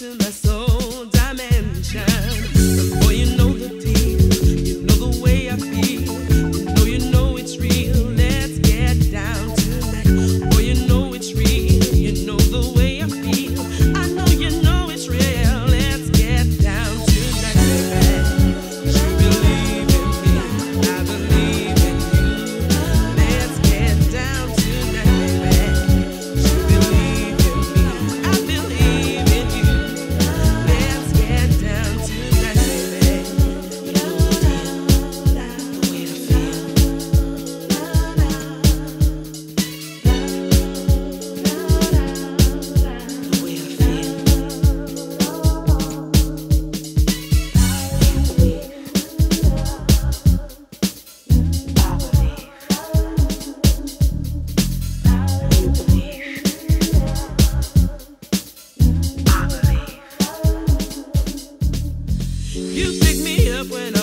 into my soul dimension. You pick me up when